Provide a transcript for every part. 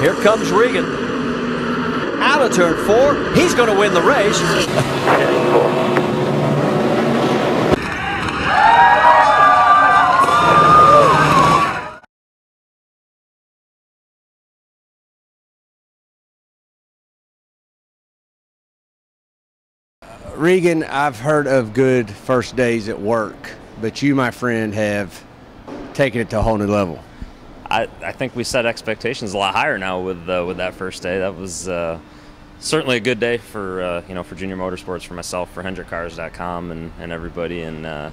Here comes Regan. Out of turn four. He's going to win the race. Regan, I've heard of good first days at work, but you, my friend, have taken it to a whole new level. I, I think we set expectations a lot higher now with uh, with that first day. That was uh, certainly a good day for uh, you know for Junior Motorsports, for myself, for HendrickCars.com, and, and everybody. And uh,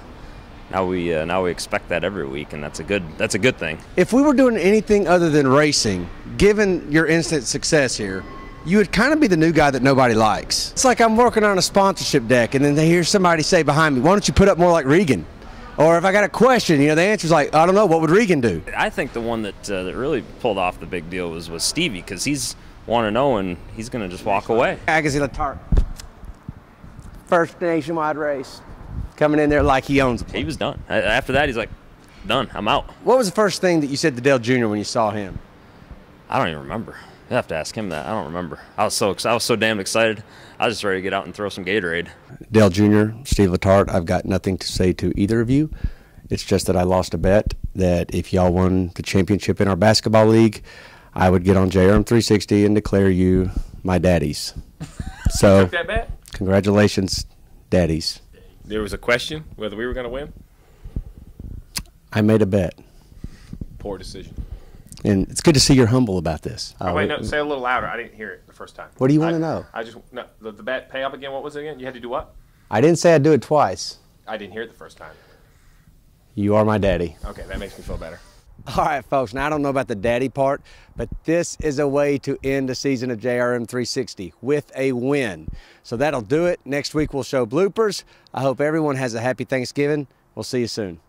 now we uh, now we expect that every week, and that's a good that's a good thing. If we were doing anything other than racing, given your instant success here, you would kind of be the new guy that nobody likes. It's like I'm working on a sponsorship deck, and then they hear somebody say behind me, "Why don't you put up more like Regan?" Or if I got a question, you know, the answer's like, "I don't know. What would Regan do?" I think the one that uh, that really pulled off the big deal was was Stevie because he's want to know and he's going to just walk away. Agassi Letarte, first nationwide race, coming in there like he owns it. He was done. After that, he's like, done. I'm out. What was the first thing that you said to Dale Jr. when you saw him? I don't even remember. You have to ask him that. I don't remember. I was so ex- I was so damn excited. I was just ready to get out and throw some Gatorade. Dale Jr., Steve Letarte, I've got nothing to say to either of you. It's just that I lost a bet that if y'all won the championship in our basketball league, I would get on JRM 360 and declare you my daddies. So, congratulations, daddies. There was a question whether we were going to win. I made a bet, Poor decision. And it's good to see you're humble about this. Oh, wait, uh, no, say a little louder. I didn't hear it the first time. What do you wanna know? I just no the, the bet pay up again. What was it again? You had to do what? I didn't say I'd do it twice. I didn't hear it the first time. You are my daddy. Okay, that makes me feel better. All right, folks. Now I don't know about the daddy part, but this is a way to end the season of JRM 360 with a win. So that'll do it. Next week we'll show bloopers. I hope everyone has a happy Thanksgiving. We'll see you soon.